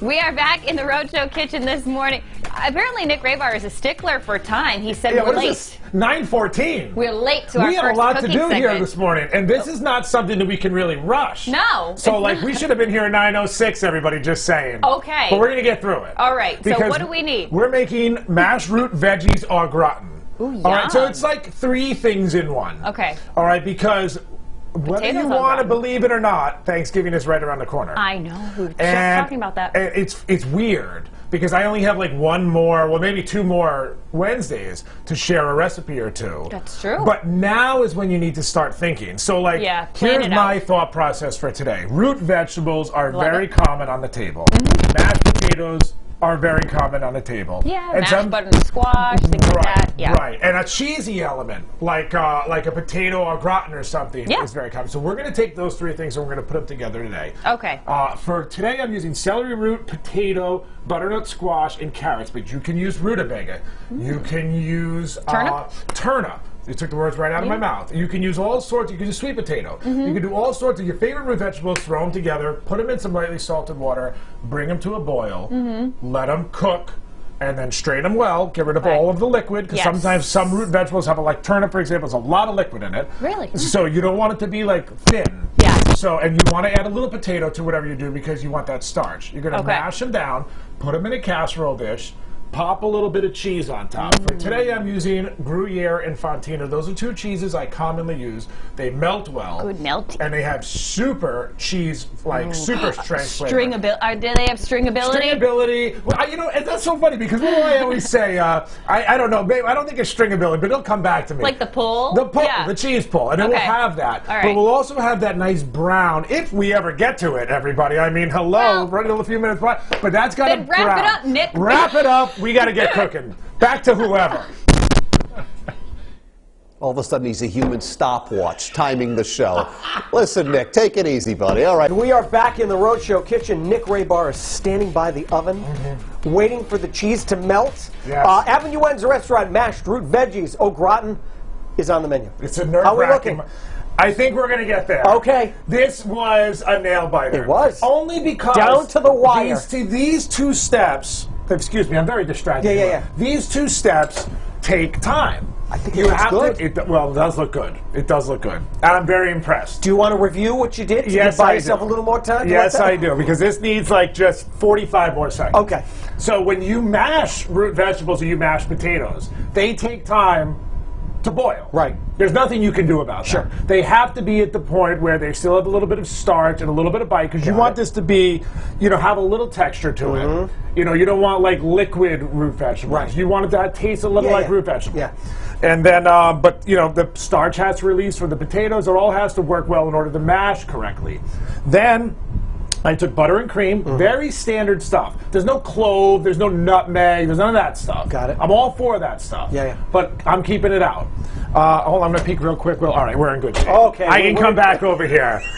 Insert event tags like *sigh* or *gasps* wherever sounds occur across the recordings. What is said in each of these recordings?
We are back in the Rhode Show kitchen this morning. Apparently, Nick Rabar is a stickler for time. He said Yeah, we're late. this? 914. We're late to our we have a lot to do here this morning, and this is not something that we can really rush. No, So, like, not. we should have been here at 906, everybody, just saying. Okay. But we're going to get through it. All right, so what do we need? We're making mashed root veggies au gratin. Ooh, All right, so it's like three things in one. Okay. All right, because whether Potatoes you want to believe it or not, Thanksgiving is right around the corner. I know. We were just And- talking about that. and it's it's weird because I only have like one more, well, maybe two more Wednesdays to share a recipe or two. That's true. But now is when you need to start thinking. So, like, Yeah, plan here's it my out. thought process for today. Root vegetables are Love very it. Mm-hmm. common on the table. Mashed potatoes are very common on a table. yeah, And mashed some- butternut squash, things like Right, that. Yeah. right, and a cheesy element like uh, like a potato au gratin or something Yeah. is very common. So we're going to take those three things and we're going to put them together today. Okay. Uh, for today, I'm using celery root, potato, butternut squash, and carrots. But you can use rutabaga. You can use uh, Turnip? turnip. You took the words right out of my mouth. You can use all sorts. You can use sweet potato. Mm-hmm. You can do all sorts of your favorite root vegetables. Throw them together. Put them in some lightly salted water. Bring them to a boil. Mm-hmm. Let them cook. And then strain them well. Get rid of Right. all of the liquid because Yes. sometimes some root vegetables have a like turnip, for example, has a lot of liquid in it. Really? So you don't want it to be like thin. Yeah. So, and you want to add a little potato to whatever you do because you want that starch. You're going to Okay. mash them down, put them in a casserole dish, pop a little bit of cheese on top. For today, I'm using Gruyere and Fontina. Those are two cheeses I commonly use. They melt well. Good melt. And they have super cheese, like super *gasps* strength flavor. String ability. Uh, do they have string ability? Stringability. Well, I- you know, and that's so funny because what do I always say? Uh, I, I don't know. Maybe, I don't think it's stringability, but it'll come back to me. Like the pull? The pull, Yeah. the cheese pull, and it will have that. All But we'll also have that nice brown, if we ever get to it, everybody. I mean, hello, Well- running a few minutes by, but that's got to Then wrap it up, Nick. Wrap it up. We got to get cooking. Back to whoever. All of a sudden, he's a human stopwatch timing the show. Listen, Nick, take it easy, buddy. All right. We are back in the Rhode Show kitchen. Nick Rabar is standing by the oven, waiting for the cheese to melt. Yes. Uh, Avenue N's restaurant, mashed root veggies, au gratin, is on the menu. It's a nerve How we looking? I think we're going to get there. Okay. This was a nail biter. It was. Only because Down to the wire. These, two- these two steps. Excuse me, I'm very distracted. Yeah, yeah, yeah. These two steps take time. I think you have good. to. It, well, it does look good. It does look good, and I'm very impressed. Do you want to review what you did? Yes, you buy I yourself do. a little more time? Yes, I do, because this needs like just 45 more seconds. Okay. So when you mash root vegetables or you mash potatoes, they take time to boil. Right. There's nothing you can do about Sure. that. They have to be at the point where they still have a little bit of starch and a little bit of bite because you want it. this to be, you know, have a little texture to it. You know, you don't want like liquid root vegetables. Mm-hmm. Right. You want it to taste a little Yeah, like yeah. root vegetables. Yeah. And then, uh, but you know, the starch has to release for the potatoes. It all has to work well in order to mash correctly. Then. I took butter and cream, Mm-hmm. very standard stuff. There's no clove, there's no nutmeg, there's none of that stuff. Got it. I'm all for that stuff. Yeah, yeah. But I'm keeping it out. Uh, hold on, I'm gonna peek real quick. Will, all right, we're in good shape. Okay, I can come back over here. *laughs*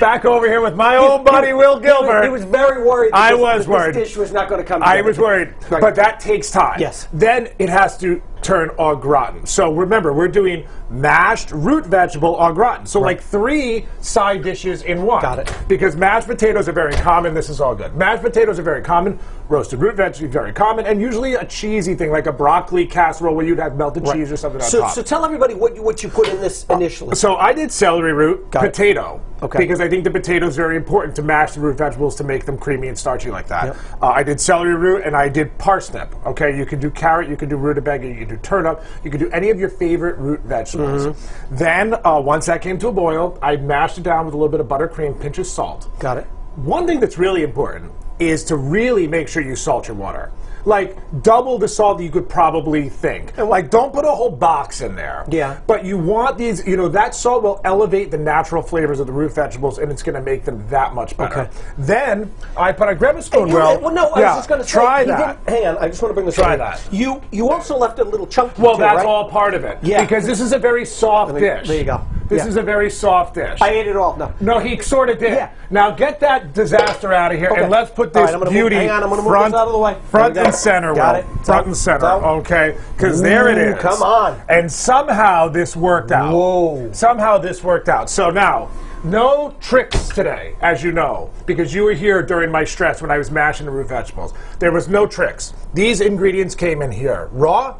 Back over here with my old buddy Will He was- Gilbert. He was very worried. that I this- was worried. This dish was not going to come. I together. was worried, Right. but that takes time. Yes. Then it has to turn au gratin. So remember, we're doing mashed root vegetable au gratin. So like three side dishes in one. Got it. Because mashed potatoes are very common. This is all good. Mashed potatoes are very common. Roasted root vegetables very common, and usually a cheesy thing like a broccoli casserole where you'd have melted cheese or something on So, top. so tell everybody what you, what you put in this initially. So I did celery root, Got it. potato. Okay. Because I think the potato is very important to mash the root vegetables to make them creamy and starchy like that. Yep. Uh, I did celery root and I did parsnip. Okay, you can do carrot, you can do rutabaga, you can do turnip, you can do any of your favorite root vegetables. Mm-hmm. Then uh, once that came to a boil, I mashed it down with a little bit of buttercream, pinch of salt. Got it. One thing that's really important is to really make sure you salt your water. Like double the salt that you could probably think. and Like don't put a whole box in there. Yeah. But you want these, you know, that salt will elevate the natural flavors of the root vegetables and it's going to make them that much better. Okay. Then I put a grab a spoon. You- Well, well, no, I yeah, was just going to say. try that. Hang on, I just want to bring this. Up. Try that. You you also left a little chunky. Well, too, that's right? all part of it. Yeah. Because this is a very soft me- dish. there you go. This Yeah. is a very soft dish. I ate it all. No. No, he sort of did. Yeah. Now get that disaster out of here, Okay. and let's put this right, I'm move- beauty on, I'm gonna move front, out of the way. front and center. Got it. Front and center. Okay, because there it is. come on. And somehow this worked out. Whoa. Somehow this worked out. So now No tricks today, as you know, because you were here during my stress when I was mashing the root vegetables. There was no tricks. These ingredients came in here raw,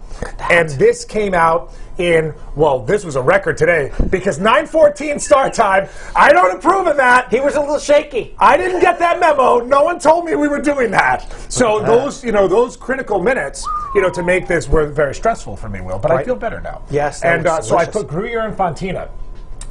and this came out in well, this was a record today because 9:14 start time. I don't approve of that. He was a little shaky. I didn't get that memo. No one told me we were doing that. So those, you know, those critical minutes, you know, to make this were very stressful for me, Will. But I feel better now. Yes, and uh, so I put Gruyere and Fontina.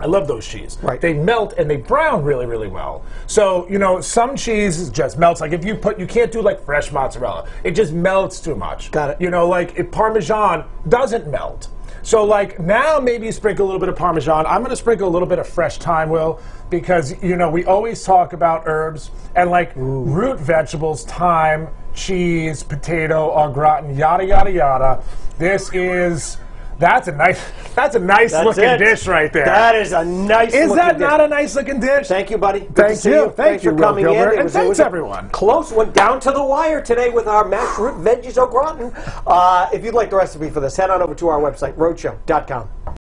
I love those cheese. Right. They melt and they brown really, really well. So you know, some cheese just melts. Like if you put, you can't do like fresh mozzarella. It just melts too much. Got it. You know, like if Parmesan doesn't melt. So like now maybe you sprinkle a little bit of Parmesan. I'm going to sprinkle a little bit of fresh thyme, Will, because you know we always talk about herbs and like root vegetables, thyme, cheese, potato, au gratin, yada yada yada. This is that's a nice that's a nice That's looking it. dish right there. That is a nice. Is that dish. not a nice looking dish? Thank you, buddy. Good Thank you. you. Thank thanks you, for Will coming Gilbert. in. It And was, it thanks, everyone. Close one down to the wire today with our mashed root veggies au gratin. Uh, if you'd like the recipe for this, head on over to our website, roadshow.com.